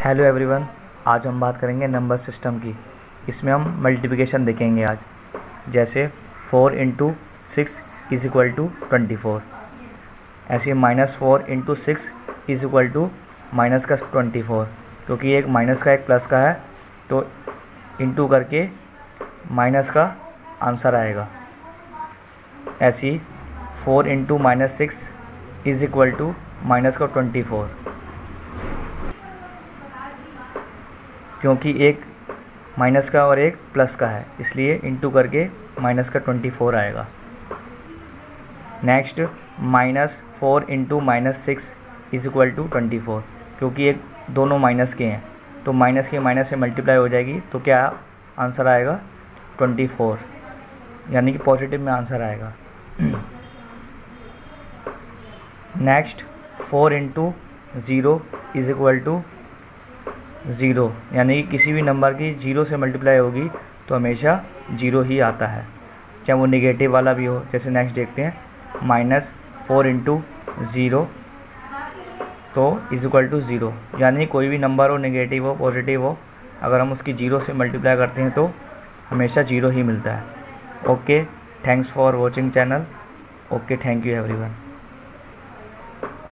Hello everyone आज हम बात करेंगे नंबर सिस्टम की। इसमें हम मल्टीप्लिकेशन देखेंगे आज। जैसे four into six is equal to twenty four ऐसे minus four into six is equal to minus का ट्वेंटी फोर क्योंकि एक माइनस का एक प्लस का है तो इंटू करके माइनस का आंसर आएगा। ऐसी four into minus six is equal to minus का ट्वेंटी फोर क्योंकि एक माइनस का और एक प्लस का है, इसलिए इंटू करके माइनस का ट्वेंटी फोर आएगा। Next minus four into minus six is equal to twenty four क्योंकि एक दोनों माइनस के हैं। तो माइनस के माइनस से मल्टीप्लाई हो जाएगी तो क्या आंसर आएगा? ट्वेंटी फोर यानी कि पॉजिटिव में आंसर आएगा। Next four into zero is equal to zero, यानी किसी भी नंबर की ज़ीरो से मल्टीप्लाई होगी तो हमेशा ज़ीरो ही आता है। चाहे वो निगेटिव वाला भी हो, जैसे नेक्स्ट देखते हैं माइनस फोर इंटू ज़ीरो तो इज़ इक्वल टू ज़ीरो यानी कोई भी नंबर हो नेगेटिव हो पॉजिटिव हो, अगर हम उसकी ज़ीरो से मल्टीप्लाई करते हैं तो हमेशा ज़ीरो ही मिलता है। Okay thanks for watching channel okay thank you everyone